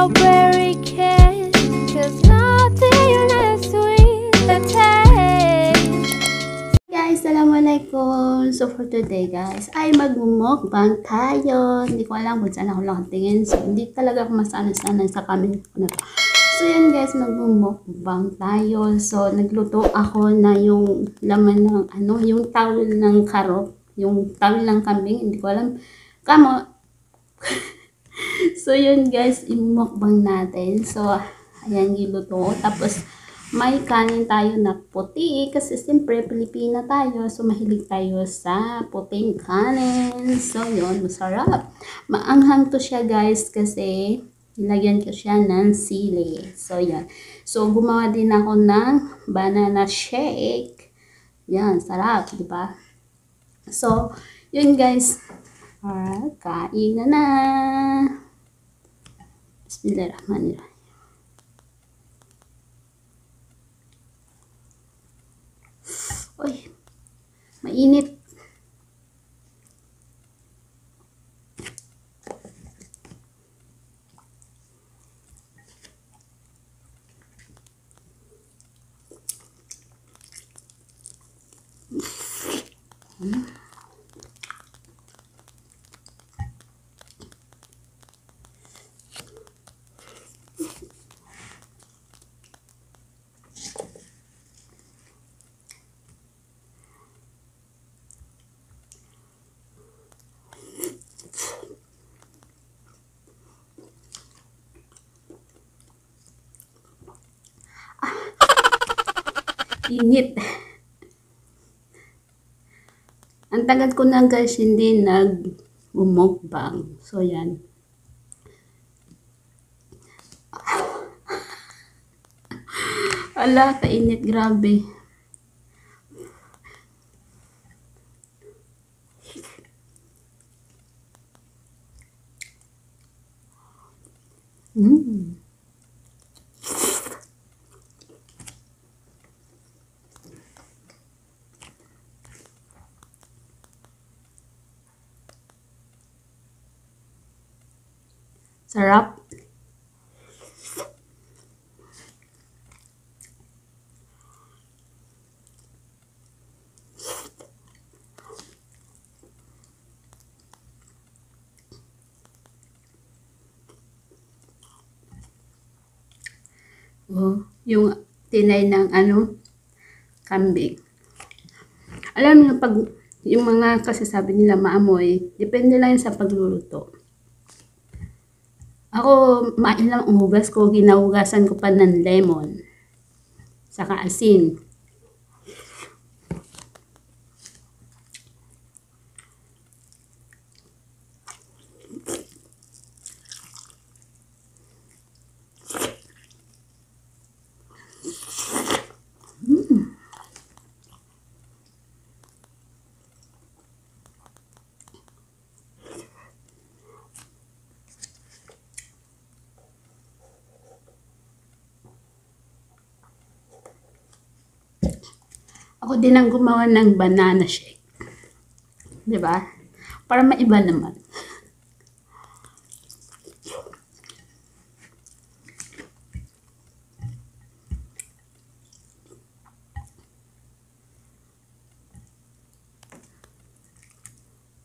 strawberry kiss Cause nothing less sweet than taste Guys, Assalamualaikum! So for today guys, ay magmumukbang tayo. Hindi ko alam kung saan ako lang tingin. So hindi talaga ako masana-sana sa comment ko na. So yan guys, magmumukbang tayo. So nagluto ako na yung laman ng ano, yung tawil ng karot. Yung tawil ng kambing, hindi ko alam. Kamo! so, yun guys, imukbang natin. So, ayan yung luto ko. Tapos, may kanin tayo na puti kasi siyempre Pilipina tayo. So mahilig tayo sa puting kanin. So yun masarap. Maanghang to siya guys kasi nilagyan ko siya ng sili. So yun. So gumawa din ako ng banana shake. Yan sarap di ba? So yun guys. Alright, kain na na Bismillahirrahmanirrahim Uy, mainit. Init. Ang tagal ko na guys hindi nag umukbang. So yan. Ala, kainit grabe. Mm. Sarap. Oh, yung tinay ng ano, kambing. Alam niyo pag yung mga kasasabi nila maamoy, depende lang sa pagluluto. Ako, mailang uhugas ko, ginahugasan ko pa ng lemon. Saka asin. Mm. Ako din ang gumawa ng banana shake. ba? Para maiba naman.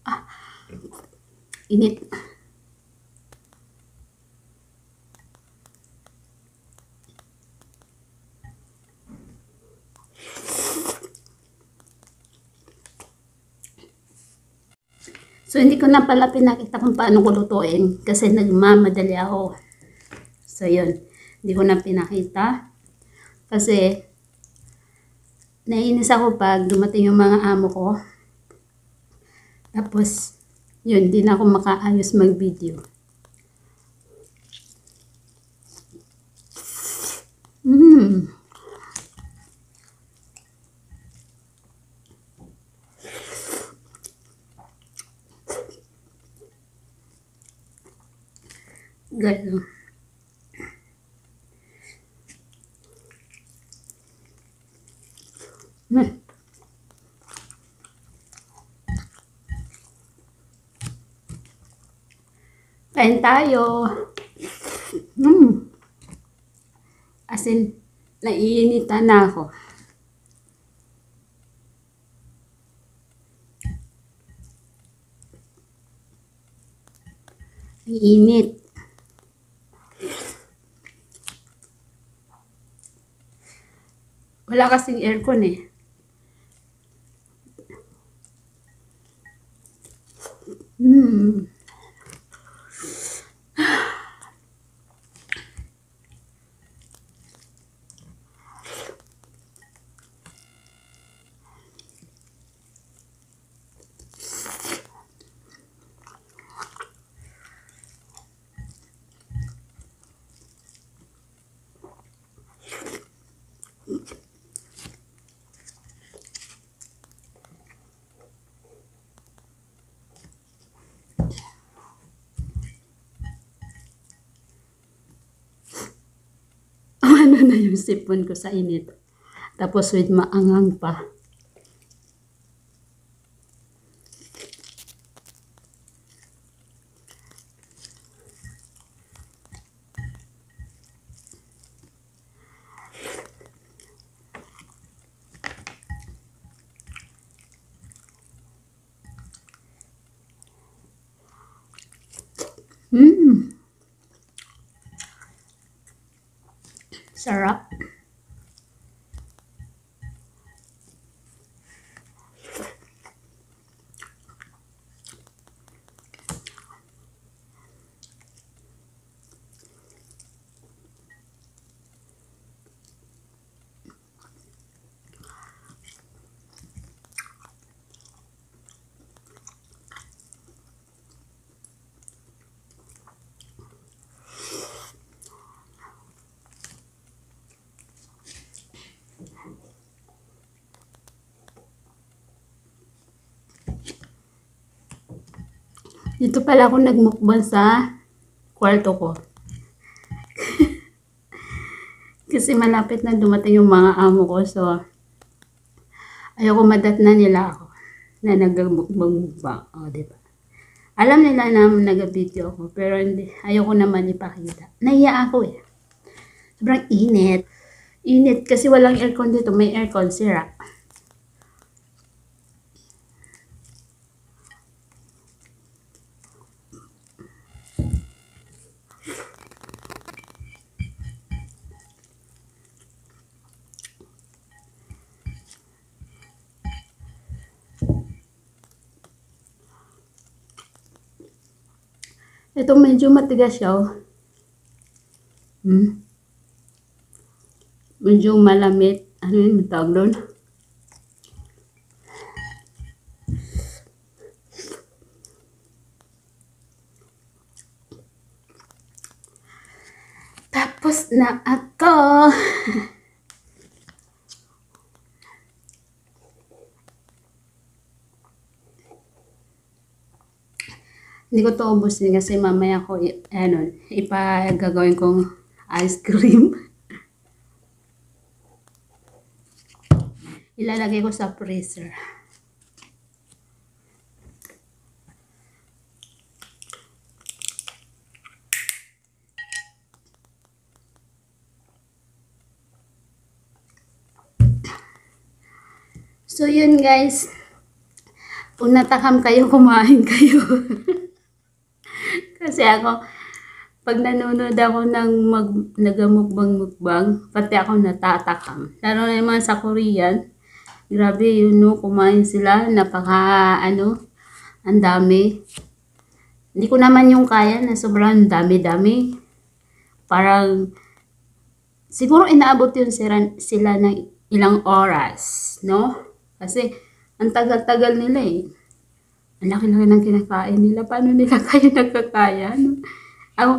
Ah, init. So, hindi ko na pala pinakita kung paano ko lutuin kasi nagmamadali ako. So, yun. Hindi ko na pinakita kasi naiinis ako pag dumating yung mga amo ko. Tapos, yun, hindi na ako makaayos mag-video. Mmm. Ganun. Hmm. Kain tayo. Hmm. As in, naiinitan na ako. Init. Wala kasing aircon eh. Hmm. Ano na yung sipon ko sa init. Tapos with maangang pa. Mmm. Sarap. Dito pala ako nagmukbang sa kwarto ko. Kasi malapit na dumating yung mga amo ko. So, ayoko madat na nila ako na nagmukbang-mukbang. O, di ba? Alam nila na nag-video ako, pero hindi, ayoko naman ipakita. Naiya ako eh. Sobrang init. Init kasi walang aircon dito. May aircon, sira. Ito medyo matigas siya. Oh. Hmm. Medyo malamit. Ano yun? May tawag doon? Tapos na ako. Hindi ko to ubusin kasi mamaya ko, ano, ipagagawin kong ice cream. Ilalagay ko sa freezer. So yun guys, kung natakam kayo, kumain kayo. Kasi ako, pag nanonood ako ng mag, nagamukbang-mukbang, pati ako natatakam. Lalo na mga sa Korean, grabe yun no, kumain sila, napaka, ano, ang dami. Hindi ko naman yung kaya na sobrang dami-dami. Parang, siguro inaabot yun sila, sila ng ilang oras, no? Kasi, ang tagal-tagal nila eh. Ang laki-laki ng kinakain nila. Paano nila kayo nagkakaya? No? Ako,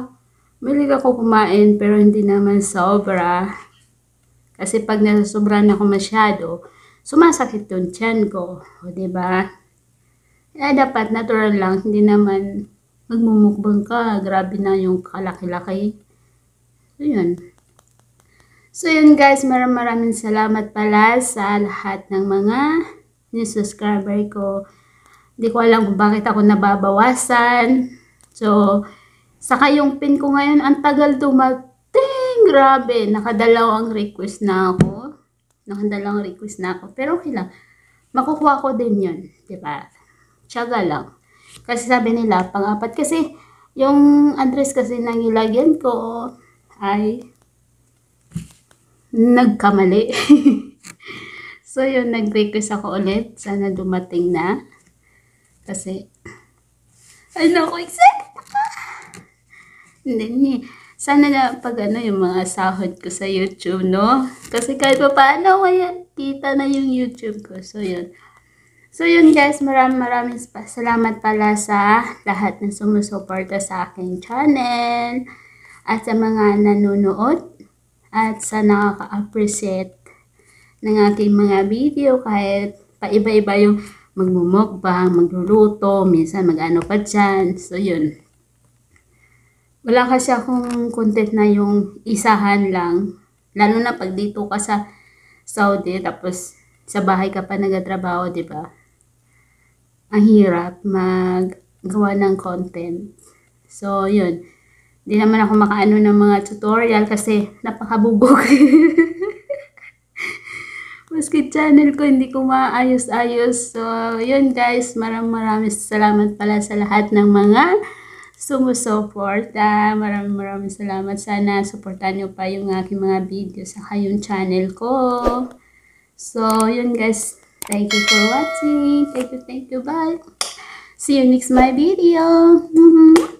malig ako kumain pero hindi naman sobra. Kasi pag nasobrahan ako masyado, sumasakit yung tiyan ko. O, diba? Kaya dapat natural lang. Hindi naman magmumukbang ka. Grabe na yung kalaki-laki. So, yun. So, yun guys. Maraming maraming salamat pala sa lahat ng mga new subscriber ko. Hindi ko alam kung bakit ako nababawasan. So, saka yung pin ko ngayon, ang tagal dumating. Grabe, nakadalawang request na ako. Nakadalawang request na ako. Pero okay lang. Makukuha ko din yun. Diba? Tiyaga lang. Kasi sabi nila, pang-apat. Kasi, Yung address kasi na nilagyan ko ay nagkamali. so, yun, nag-request ako ulit. Sana dumating na. Kasi, ay naku, excited ako. Hindi, hindi. Sana na pag ano yung mga sahod ko sa YouTube, no? Kasi kahit pa paano, kaya kita na yung YouTube ko. So, yun. So, yun guys, maraming maraming salamat pala sa lahat ng sumusuporta sa aking channel at sa mga nanonood at sa nakaka-appreciate ng aking mga video kahit paiba-iba yung magmumukbang, magluluto, minsan mag-ano pa dyan. So, yun. Wala kasi akong content na yung isahan lang. Lalo na pag dito ka sa Saudi, tapos sa bahay ka pa nagatrabaho, di ba? Ang hirap maggawa ng content. So, yun. Hindi naman ako makaano ng mga tutorial kasi napakabubog. Maski channel ko, hindi ko maayos-ayos. So, yun guys. Maraming maraming salamat pala sa lahat ng mga sumusuporta. Maraming maraming salamat. Sana supportan nyo pa yung aking mga videos sa yung channel ko. So, yun guys. Thank you for watching. Thank you, thank you. Bye. See you next my video. Mhm.